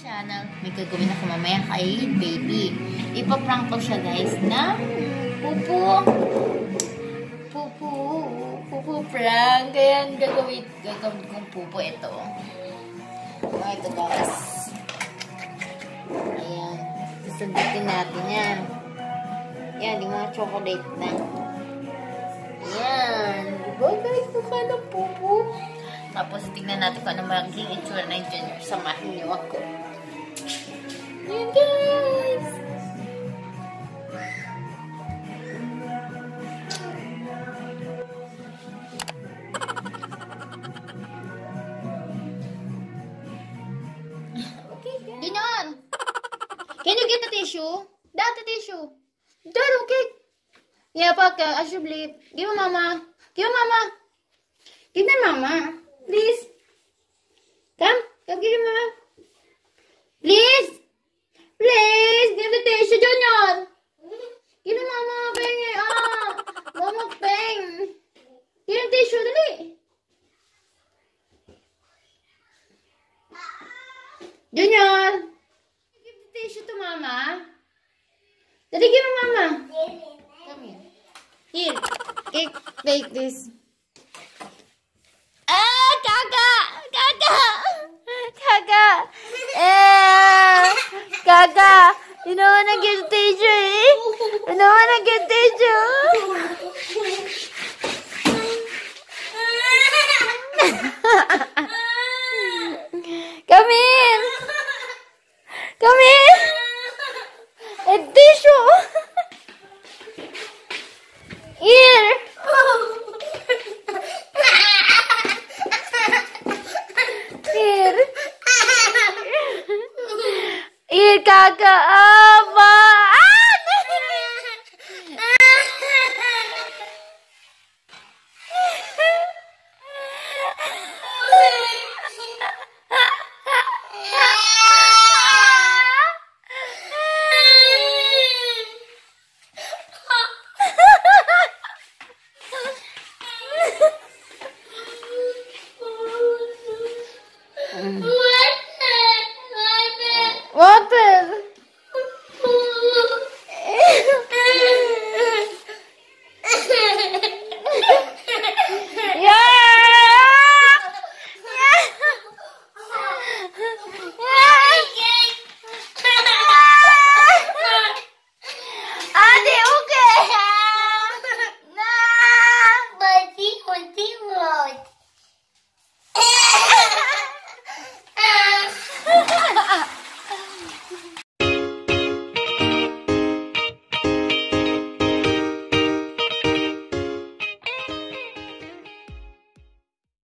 channel. May gagawin ako mamaya kay baby. Ipaprank ko siya guys na pupu. Pupu. Pupu prank. Kaya gagawin, gagawin kong pupu ito. Oh, ito guys. Ayan. Susundutin natin yan. Yan, yung mga chocolate na. Yan. Diba guys, mukha ng pupu. Tapos, tingnan natin kung ano magiging itsura na yun. Samahin niyo ako. Yan guys. Okay, guys. Can you get the tissue? Dad, the tissue. Dad, okay. Yeah, Paka, I should believe. Give me mama. Give me mama. Give me mama. Please. Come. Come give me mama. Please. Please. Give the tissue, Junior. Give me mama. Peng. Ah. Mama, peng. The tissue, dali. Junior. Give the tissue to mama. Dali, give mama. Come here. Here. Take, take this. Ah, Kaka! Kaka! Kaka! Eh, Kaka! You don't wanna get tissue, eh? You don't wanna get tissue? Come in! Come in! A tissue! Here! Here! Here, Kaka! What is?